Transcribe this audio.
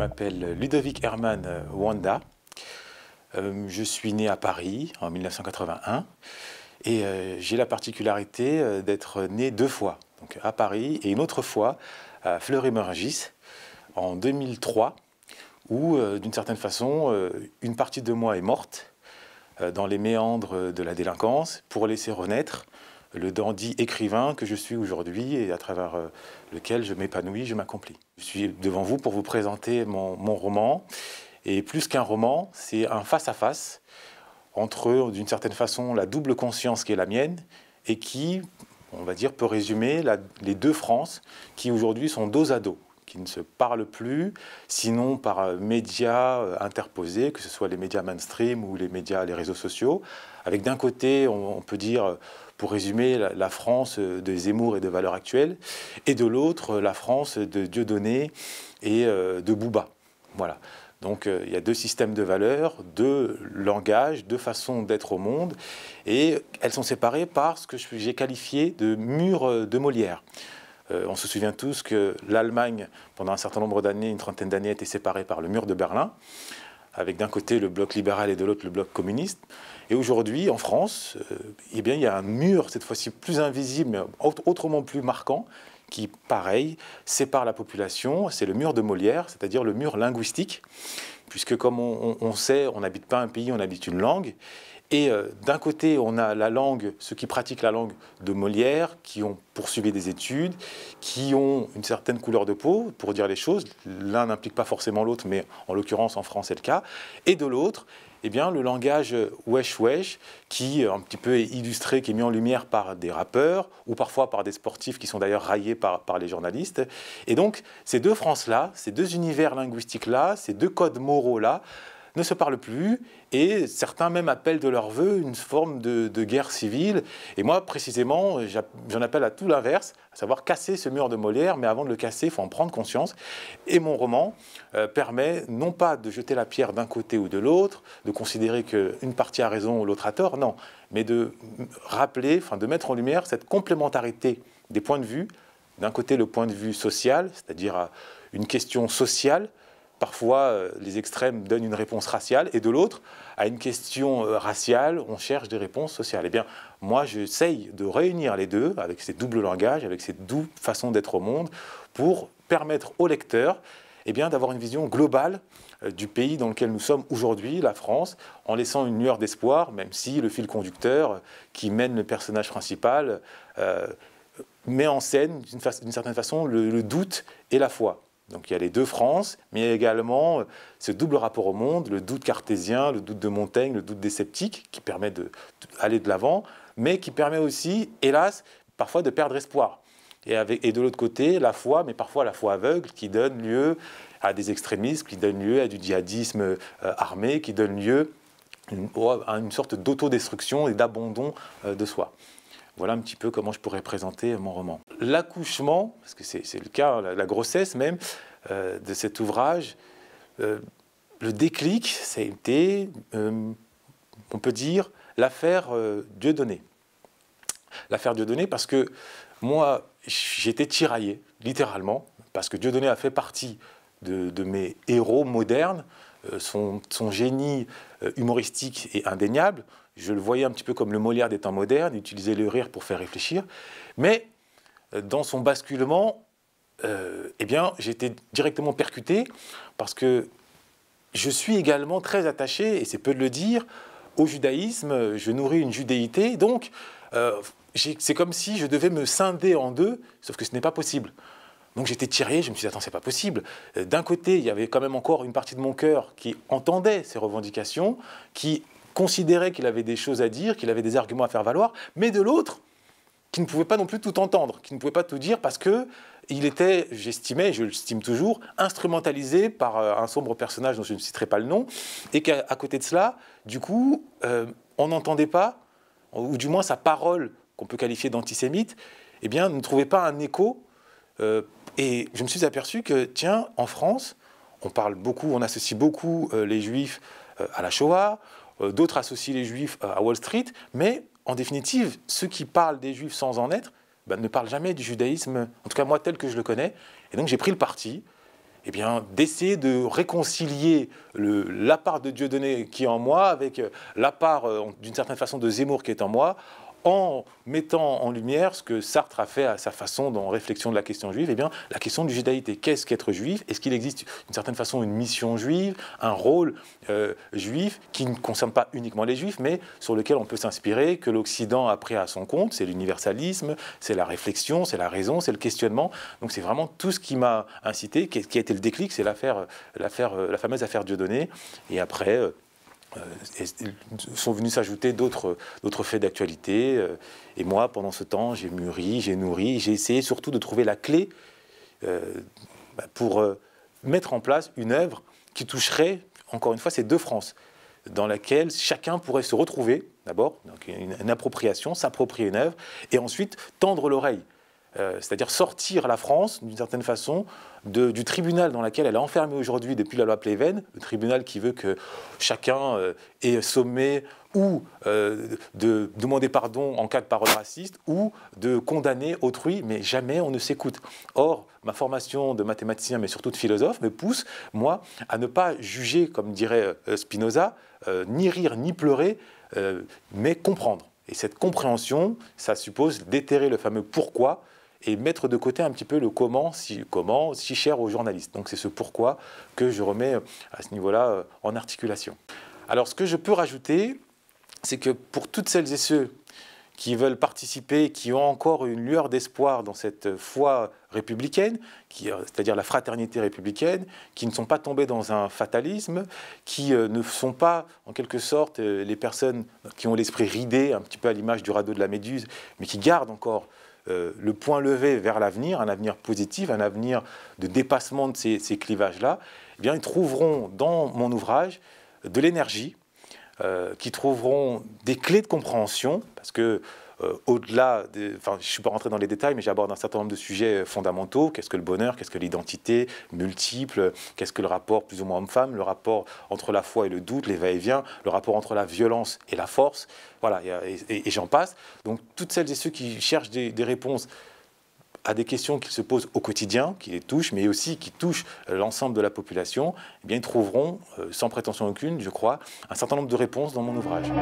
m'appelle Ludovic Herman Wanda. Euh, je suis né à Paris en 1981 et euh, j'ai la particularité euh, d'être né deux fois, donc à Paris et une autre fois à Fleury-Mérogis en 2003, où d'une certaine façon une partie de moi est morte dans les méandres de la délinquance pour laisser renaître le dandy écrivain que je suis aujourd'hui et à travers lequel je m'épanouis, je m'accomplis. Je suis devant vous pour vous présenter mon, roman. Et plus qu'un roman, c'est un face-à-face entre, d'une certaine façon, la double conscience qui est la mienne et qui, on va dire, peut résumer les deux France qui aujourd'hui sont dos à dos qui ne se parlent plus, sinon par euh, médias euh, interposés, que ce soit les médias mainstream ou les médias, les réseaux sociaux, avec d'un côté, on, peut dire, pour résumer, la, France de Zemmour et de valeurs actuelles, et de l'autre, la France de Dieudonné et euh, de Bouba. Voilà. Donc il y a deux systèmes de valeurs, deux langages, deux façons d'être au monde, et elles sont séparées par ce que j'ai qualifié de mur de Molière. Euh, on se souvient tous que l'Allemagne, pendant un certain nombre d'années, une trentaine d'années, a été séparée par le mur de Berlin, avec d'un côté le bloc libéral et de l'autre le bloc communiste. Et aujourd'hui, en France, euh, eh bien, il y a un mur, cette fois-ci plus invisible, mais autrement plus marquant, qui, pareil, sépare la population. C'est le mur de Molière, c'est-à-dire le mur linguistique, puisque comme on sait, on n'habite pas un pays, on habite une langue. Et euh, d'un côté, on a la langue, ceux qui pratiquent la langue de Molière, qui ont poursuivi des études, qui ont une certaine couleur de peau, pour dire les choses. L'un n'implique pas forcément l'autre, mais en l'occurrence, en France, c'est le cas. Et de l'autre, eh bien, le langage wesh wesh, qui un petit peu est illustré, qui est mis en lumière par des rappeurs, ou parfois par des sportifs qui sont d'ailleurs raillés par, par les journalistes. Et donc, ces deux France-là, ces deux univers linguistiques-là, ces deux codes moraux-là, ne se parlent plus et certains même appellent de leur vœu une forme de, guerre civile. Et moi, précisément, j'en appelle à tout l'inverse, à savoir casser ce mur de Molière, mais avant de le casser, il faut en prendre conscience. Et mon roman euh, permet non pas de jeter la pierre d'un côté ou de l'autre, de considérer qu'une partie a raison ou l'autre a tort, non, mais de rappeler, enfin de mettre en lumière cette complémentarité des points de vue. D'un côté, le point de vue social, c'est-à-dire une question sociale, Parfois, euh, les extrêmes donnent une réponse raciale, et de l'autre, à une question euh, raciale, on cherche des réponses sociales. Eh bien, moi, j'essaye de réunir les deux, avec ces doubles langages, avec ces doubles façons d'être au monde, pour permettre au lecteur eh d'avoir une vision globale euh, du pays dans lequel nous sommes aujourd'hui, la France, en laissant une lueur d'espoir, même si le fil conducteur qui mène le personnage principal met en scène, d'une certaine façon, le doute et la foi. Donc il y a les deux France, mais il y a également euh, ce double rapport au monde, le doute cartésien, le doute de Montaigne, le doute des sceptiques, qui permet d'aller de l'avant, mais qui permet aussi, hélas, parfois de perdre espoir. Et, et de l'autre côté, la foi, mais parfois la foi aveugle, qui donne lieu à des extrémismes, qui donne lieu à du djihadisme euh, armé, qui donne lieu à une sorte d'autodestruction et d'abandon euh, de soi. Voilà un petit peu comment je pourrais présenter mon roman. L'accouchement, parce que c'est le cas, la, grossesse même, euh, de cet ouvrage, euh, le déclic, ça a été, euh, on peut dire, l'affaire Dieudonné. L'affaire Dieudonné parce que moi, j'étais tiraillé, littéralement, parce que Dieudonné a fait partie de mes héros modernes, son, son, génie humoristique est indéniable je le voyais un petit peu comme le Molière des temps modernes, utiliser le rire pour faire réfléchir. Mais euh, dans son basculement, euh, eh bien, j'étais directement percuté parce que je suis également très attaché, et c'est peu de le dire, au judaïsme. Je nourris une judéité, donc euh, c'est comme si je devais me scinder en deux, sauf que ce n'est pas possible. Donc j'étais tiré, je me suis dit, attends, c'est pas possible. D'un côté, il y avait quand même encore une partie de mon cœur qui entendait ces revendications, qui considérait qu'il avait des choses à dire, qu'il avait des arguments à faire valoir, mais de l'autre, qui ne pouvait pas non plus tout entendre, qui ne pouvait pas tout dire parce que il était, j'estimais, je l'estime toujours, instrumentalisé par euh, un sombre personnage dont je ne citerai pas le nom, et qu'à côté de cela, du coup, euh, on n'entendait pas, ou du moins sa parole, qu'on peut qualifier d'antisémite, eh bien, ne trouvait pas un écho. Euh, et je me suis aperçu que, tiens, en France, on parle beaucoup, on associe beaucoup les juifs à la Shoah, euh, d'autres associent les juifs euh, à Wall Street, mais en définitive, ceux qui parlent des juifs sans en être ben, ne parlent jamais du judaïsme, en tout cas moi tel que je le connais. Et donc j'ai pris le parti eh bien, d'essayer de réconcilier la part de Dieu donné qui est en moi avec la part, d'une certaine façon, de Zemmour qui est en moi, en mettant en lumière ce que Sartre a fait à sa façon dans Réflexion de la question juive, eh bien, la question du judaïté. Qu'est-ce qu'être juif? Est-ce qu'il existe d'une certaine façon une mission juive, un rôle euh, juif qui ne concerne pas uniquement les juifs, mais sur lequel on peut s'inspirer, que l'Occident a pris à son compte? C'est l'universalisme, c'est la réflexion, c'est la raison, c'est le questionnement. Donc c'est vraiment tout ce qui m'a incité, qui a été le déclic, c'est l'affaire, l'affaire, la fameuse affaire Dieudonné. Et après, euh, sont venus s'ajouter d'autres faits d'actualité. Euh, et moi, pendant ce temps, j'ai mûri, j'ai nourri, j'ai essayé surtout de trouver la clé euh, bah, pour mettre en place une œuvre qui toucherait, encore une fois, ces deux France, dans laquelle chacun pourrait se retrouver, d'abord, une, une appropriation, s'approprier une œuvre, et ensuite tendre l'oreille. Euh, c'est-à-dire sortir la France, d'une certaine façon, du tribunal dans lequel elle est enfermée aujourd'hui depuis la loi Pleven, le tribunal qui veut que chacun euh, ait sommé ou euh, de demander pardon en cas de parole raciste, ou de condamner autrui, mais jamais on ne s'écoute. Or, ma formation de mathématicien, mais surtout de philosophe, me pousse, moi, à ne pas juger, comme dirait Spinoza, ni rire, ni pleurer, mais comprendre. Et cette compréhension, ça suppose d'éterrer le fameux pourquoi et mettre de côté un petit peu le comment si, cher aux journalistes. Donc c'est ce pourquoi que je remets euh, à ce niveau-là euh, en articulation. Alors ce que je peux rajouter, c'est que pour toutes celles et ceux qui veulent participer, qui ont encore une lueur d'espoir dans cette foi républicaine, euh, c'est-à-dire la fraternité républicaine, qui ne sont pas tombés dans un fatalisme, qui ne sont pas en quelque sorte les personnes qui ont l'esprit ridé, un petit peu à l'image du radeau de la Méduse, mais qui gardent encore euh, le point levé vers l'avenir, un avenir positif, un avenir de dépassement de ces, clivages-là, eh bien, ils trouveront dans mon ouvrage de l'énergie, euh, qui trouveront des clés de compréhension, parce que euh, au-delà, enfin, je ne suis pas rentré dans les détails, mais j'aborde un certain nombre de sujets fondamentaux. Qu'est-ce que le bonheur? Qu'est-ce que l'identité multiple? Qu'est-ce que le rapport plus ou moins homme-femme? Le rapport entre la foi et le doute, les va-et-vient? Le rapport entre la violence et la force? Voilà, et, j'en passe. Donc, toutes celles et ceux qui cherchent des, réponses à des questions qu'ils se posent au quotidien, qui les touchent, mais aussi qui touchent l'ensemble de la population, eh bien, ils trouveront, euh, sans prétention aucune, je crois, un certain nombre de réponses dans mon ouvrage.